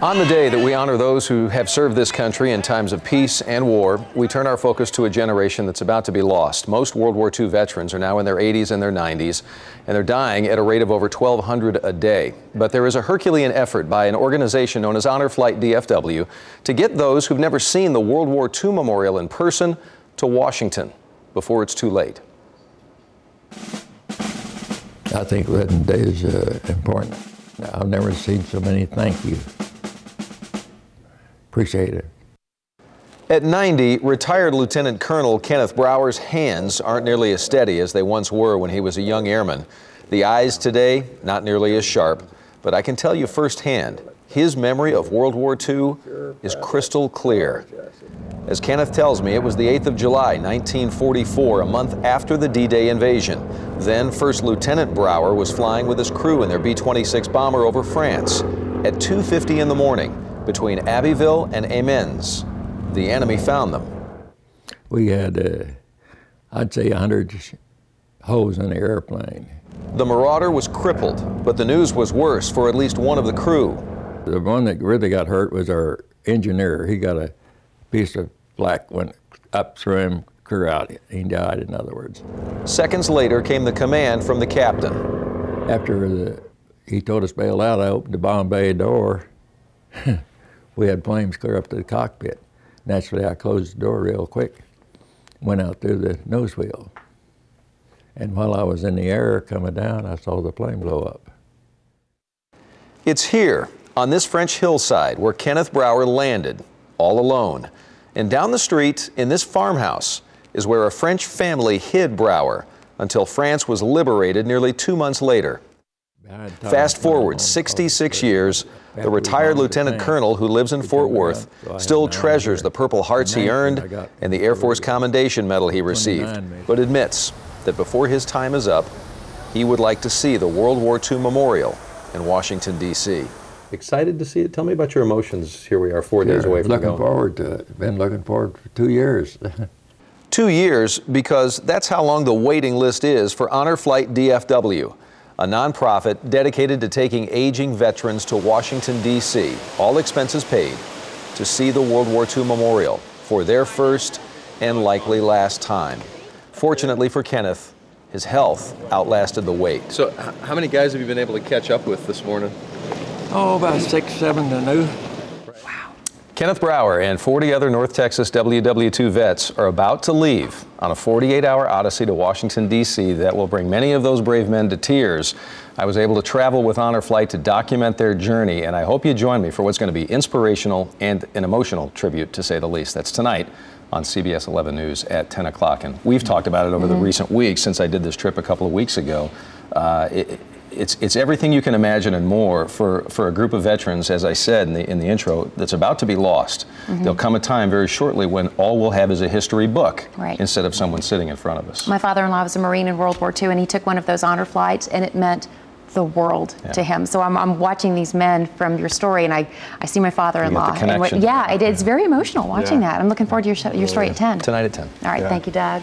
On the day that we honor those who have served this country in times of peace and war, we turn our focus to a generation that's about to be lost. Most World War II veterans are now in their 80s and their 90s, and they're dying at a rate of over 1,200 a day. But there is a Herculean effort by an organization known as Honor Flight DFW to get those who've never seen the World War II memorial in person to Washington before it's too late. I think that day is uh, important. I've never seen so many thank you. Appreciate it. At 90, retired Lieutenant Colonel Kenneth Brower's hands aren't nearly as steady as they once were when he was a young airman. The eyes today, not nearly as sharp, but I can tell you firsthand, his memory of World War II is crystal clear. As Kenneth tells me, it was the 8th of July, 1944, a month after the D-Day invasion. Then First Lieutenant Brower was flying with his crew in their B-26 bomber over France. At 2.50 in the morning, between Abbeville and Amiens. The enemy found them. We had, uh, I'd say, 100 holes in the airplane. The Marauder was crippled, but the news was worse for at least one of the crew. The one that really got hurt was our engineer. He got a piece of black went up through him, clear out. He died, in other words. Seconds later came the command from the captain. After the, he told us bail out, I opened the bomb bay door. we had flames clear up to the cockpit. Naturally, I closed the door real quick, went out through the nose wheel. And while I was in the air coming down, I saw the plane blow up. It's here, on this French hillside, where Kenneth Brower landed, all alone. And down the street, in this farmhouse, is where a French family hid Brower until France was liberated nearly two months later. Fast forward 66 years, the retired lieutenant colonel who lives in Fort Worth still treasures the Purple Hearts he earned and the Air Force Commendation Medal he received, but admits that before his time is up, he would like to see the World War II Memorial in Washington, D.C. Excited to see it? Tell me about your emotions. Here we are, four sure, days away from looking going. forward to it. Been looking forward for two years. two years because that's how long the waiting list is for Honor Flight DFW a nonprofit dedicated to taking aging veterans to Washington, D.C., all expenses paid, to see the World War II memorial for their first and likely last time. Fortunately for Kenneth, his health outlasted the wait. So, how many guys have you been able to catch up with this morning? Oh, about six, seven to new. Kenneth Brower and 40 other North Texas WW2 vets are about to leave on a 48-hour odyssey to Washington, D.C. that will bring many of those brave men to tears. I was able to travel with Honor Flight to document their journey, and I hope you join me for what's going to be inspirational and an emotional tribute, to say the least. That's tonight on CBS 11 News at 10 o'clock. And we've talked about it over mm -hmm. the mm-hmm. recent weeks since I did this trip a couple of weeks ago. Uh, it, it's, it's everything you can imagine and more for, for a group of veterans, as I said in the, in the intro, that's about to be lost. Mm -hmm. There'll come a time very shortly when all we'll have is a history book right. instead of someone sitting in front of us. My father-in-law was a Marine in World War II, and he took one of those honor flights, and it meant the world yeah. to him. So I'm, I'm, watching these men from your story, and I, I see my father-in-law. Yeah, yeah, it, it's very emotional watching yeah. that. I'm looking forward to your, show, your story at 10. Tonight at 10. All right, thank you, Doug.